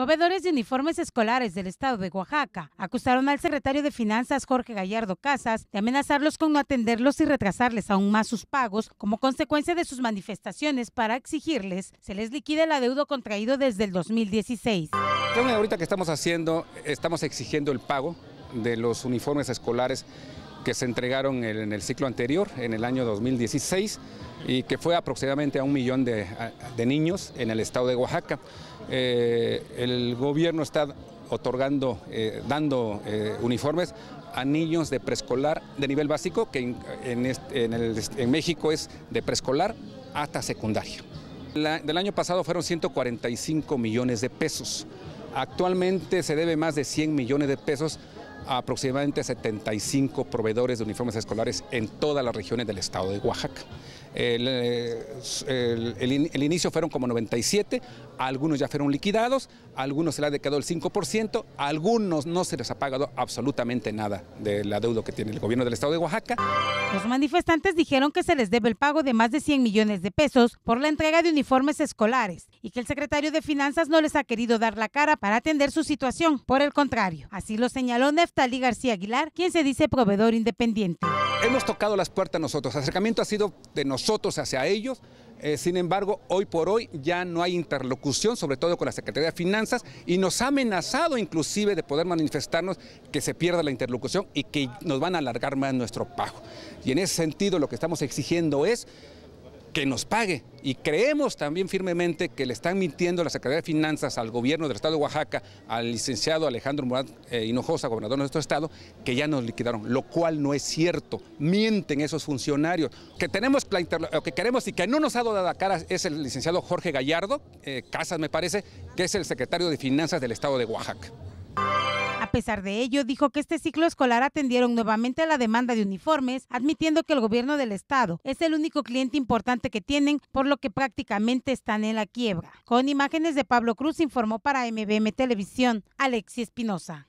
Proveedores de uniformes escolares del estado de Oaxaca acusaron al secretario de Finanzas Jorge Gallardo Casas de amenazarlos con no atenderlos y retrasarles aún más sus pagos como consecuencia de sus manifestaciones para exigirles se les liquide el adeudo contraído desde el 2016. Ahorita que estamos haciendo, estamos exigiendo el pago de los uniformes escolares que se entregaron en el ciclo anterior, en el año 2016, y que fue aproximadamente a un millón de, niños en el estado de Oaxaca. Eh, el gobierno está otorgando, eh, dando eh, uniformes a niños de preescolar de nivel básico, que en, México es de preescolar hasta secundaria. del año pasado fueron 145 millones de pesos. Actualmente se debe más de 100 millones de pesos aproximadamente 75 proveedores de uniformes escolares en todas las regiones del estado de Oaxaca. El, eh, inicio fueron como 97, algunos ya fueron liquidados, algunos se les ha decadado el 5%, algunos no se les ha pagado absolutamente nada de la deuda que tiene el gobierno del estado de Oaxaca. Los manifestantes dijeron que se les debe el pago de más de 100 millones de pesos por la entrega de uniformes escolares y que el secretario de Finanzas no les ha querido dar la cara para atender su situación. Por el contrario, así lo señaló Neftali García Aguilar, quien se dice proveedor independiente. Hemos tocado las puertas nosotros, el acercamiento ha sido de nosotros hacia ellos, eh, sin embargo, hoy por hoy ya no hay interlocución, sobre todo con la Secretaría de Finanzas, y nos ha amenazado inclusive de poder manifestarnos que se pierda la interlocución y que nos van a alargar más nuestro pago. Y en ese sentido lo que estamos exigiendo es que nos pague. Y creemos también firmemente que le están mintiendo la Secretaría de Finanzas al gobierno del Estado de Oaxaca, al licenciado Alejandro Murat eh, Hinojosa, gobernador de nuestro Estado, que ya nos liquidaron, lo cual no es cierto. Mienten esos funcionarios. Que tenemos lo que queremos y que no nos ha dado la cara es el licenciado Jorge Gallardo, eh, Casas me parece, que es el secretario de Finanzas del Estado de Oaxaca. A pesar de ello, dijo que este ciclo escolar atendieron nuevamente a la demanda de uniformes, admitiendo que el gobierno del estado es el único cliente importante que tienen, por lo que prácticamente están en la quiebra. Con imágenes de Pablo Cruz informó para MBM Televisión, Alexi Espinosa.